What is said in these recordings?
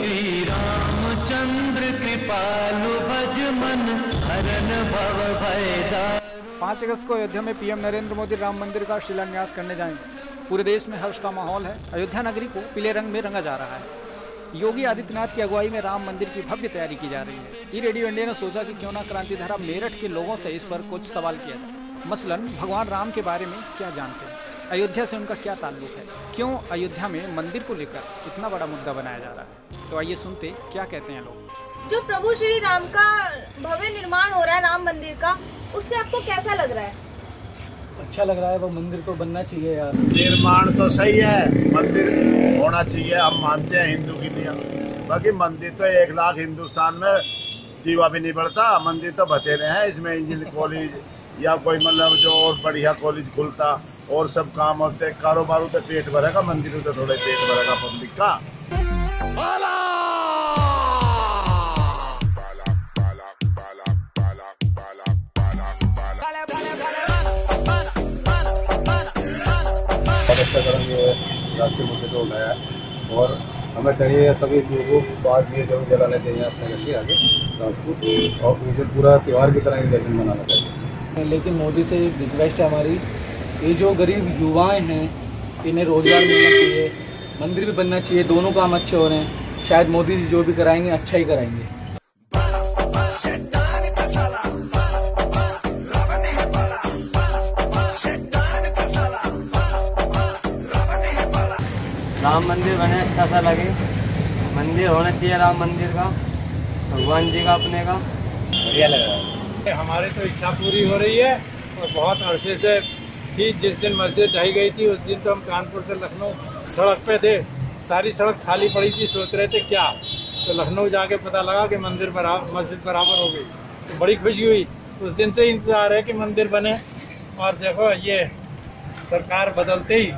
श्री रामचंद्र कृपालु भज मन, हरन भव भय पाँच अगस्त को अयोध्या में पीएम नरेंद्र मोदी राम मंदिर का शिलान्यास करने जाएँगे। पूरे देश में हर्ष का माहौल है। अयोध्या नगरी को पीले रंग में रंगा जा रहा है। योगी आदित्यनाथ की अगुवाई में राम मंदिर की भव्य तैयारी की जा रही है। ई रेडियो इंडिया ने सोचा कि क्यों ना क्रांतिधारा मेरठ के लोगों से इस पर कुछ सवाल किया जाए। मसलन, भगवान राम के बारे में क्या जानते हैं? अयोध्या से उनका क्या ताल्लुक है? क्यों अयोध्या में मंदिर को लेकर इतना बड़ा मुद्दा बनाया जा रहा है? तो आइए सुनते क्या कहते हैं लोग? जो प्रभु श्री राम का भव्य निर्माण हो रहा है राम मंदिर का उससे आपको कैसा लग रहा है? अच्छा लग रहा है वो मंदिर तो बनना चाहिए यार। निर्माण तो सही है मंदिर होना चाहिए हम मानते हैं हिंदू की नियम। बाकी मंदिर तो एक लाख हिंदुस्तान में दीवा भी नहीं बढ़ता मंदिर तो बतेरे हैं इसमें इंजीनियर कॉलेज या कोई मतलब जो और बढ़िया कॉलेज खुलता और सब काम होते कारोबार तो पेट भरेगा मंदिर तो थोड़े पेट भरेगा पब्लिक का। मुद्दे उठाया और हमें चाहिए सभी लोगों को बात ये ज़रूर जलाने चाहिए अपने घर के आगे राजपूत। और मुझे पूरा त्यौहार की तरह ही जश्न मनाना चाहिए। लेकिन मोदी से एक रिक्वेस्ट है हमारी ये जो गरीब युवाएँ हैं इन्हें रोज़गार मिलना चाहिए मंदिर भी बनना चाहिए दोनों काम अच्छे हो रहे हैं। शायद मोदी जी जो भी कराएँगे अच्छा ही कराएँगे। राम मंदिर बने अच्छा सा लगे। मंदिर होना चाहिए राम मंदिर का भगवान जी का अपने का। बढ़िया लग रहा है। हमारी तो इच्छा पूरी हो रही है और बहुत अरसे से थी जिस दिन मस्जिद ढही गई थी उस दिन तो हम कानपुर से लखनऊ सड़क पे थे। सारी सड़क खाली पड़ी थी सोच रहे थे क्या? तो लखनऊ जाके पता लगा कि मंदिर बराबर मस्जिद बराबर हो गई। तो बड़ी खुशी हुई। उस दिन से इंतज़ार है कि मंदिर बने। और देखो ये सरकार बदलते ही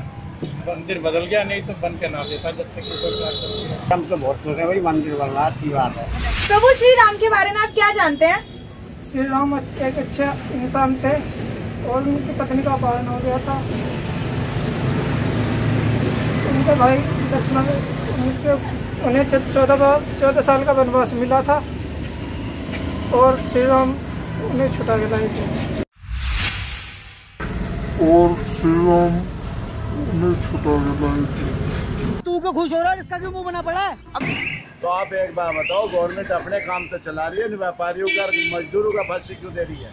मंदिर बदल गया नहीं तो बन के ना देता जब तक सरकार हम तो बहुत खुश है भाई मंदिर बन रहा अच्छी बात है। प्रभु श्री राम के बारे में आप क्या जानते हैं? श्री राम एक अच्छे इंसान थे। और उनकी पत्नी का अपहरण हो गया था। उनके भाई लक्ष्मण उनके उन्हें चौदह चौदह साल का वनवास मिला था और श्री राम उन्हें छुटा के लाए थे। और श्री राम उन्हें छुटा के लाए थे। तू क्यों खुश हो रहा है? इसका क्यों मुँह बना पड़ा है? अब तो आप एक बार बताओ गवर्नमेंट अपने काम तो चला रही है व्यापारियों का मजदूरों का फंसी क्यों दे रही है?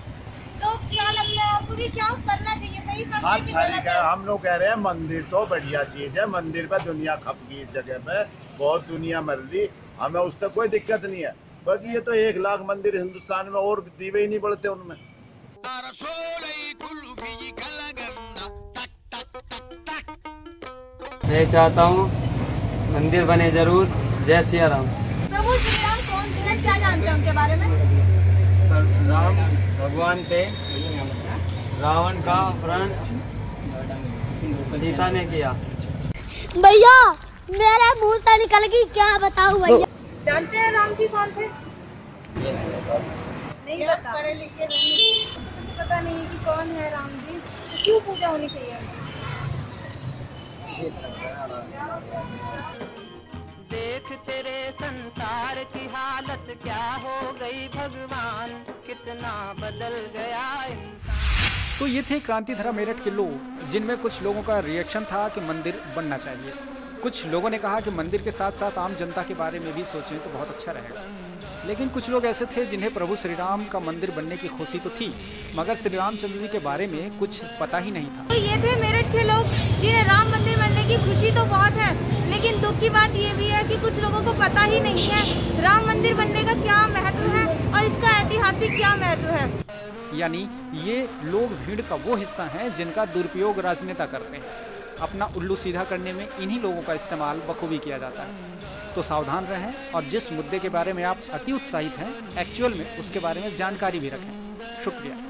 है क्या करना चाहिए? सही हाँ? हम लोग कह रहे हैं मंदिर तो बढ़िया चीज़ है। मंदिर पे दुनिया खप गई इस जगह पे। बहुत दुनिया मर ली हमें उस तक कोई दिक्कत नहीं है। बाकी ये तो एक लाख मंदिर हिंदुस्तान में और दीवे ही नहीं बढ़ते उनमें। मैं चाहता हूँ मंदिर बने ज़रूर। जय सिया राम। प्रभु श्री राम कौन थे क्या जानते हैं उनके बारे में? राम भगवान थे रावण का अपहरण सीता ने किया। भैया मेरा मुँह से निकल गई क्या बताऊँ भैया? जानते हैं राम जी कौन थे? नहीं पता। पढ़े लिखे नहीं पता नहीं कि कौन है राम जी। तो क्यों पूजा होनी चाहिए? देख तेरे संसार की हालत क्या हो गई भगवान। कितना बदल गया इंसान। तो ये थे क्रांतिधारा मेरठ के लोग, जिनमें कुछ लोगों का रिएक्शन था कि मंदिर बनना चाहिए। कुछ लोगों ने कहा कि मंदिर के साथ साथ आम जनता के बारे में भी सोचें तो बहुत अच्छा रहेगा। लेकिन कुछ लोग ऐसे थे जिन्हें प्रभु श्री राम का मंदिर बनने की खुशी तो थी, मगर श्री रामचंद्र जी के बारे में कुछ पता ही नहीं था। तो ये थे मेरठ के लोग, जिन्हें राम मंदिर बनने की खुशी तो बहुत है, लेकिन दुख की बात ये भी है कि कुछ लोगों को पता ही नहीं है राम मंदिर बनने का क्या महत्व है और इसका ऐतिहासिक क्या महत्व है। यानी ये लोग भीड़ का वो हिस्सा हैं जिनका दुरुपयोग राजनेता करते हैं। अपना उल्लू सीधा करने में इन्हीं लोगों का इस्तेमाल बखूबी किया जाता है। तो सावधान रहें और जिस मुद्दे के बारे में आप अति उत्साहित हैं एक्चुअल में उसके बारे में जानकारी भी रखें। शुक्रिया।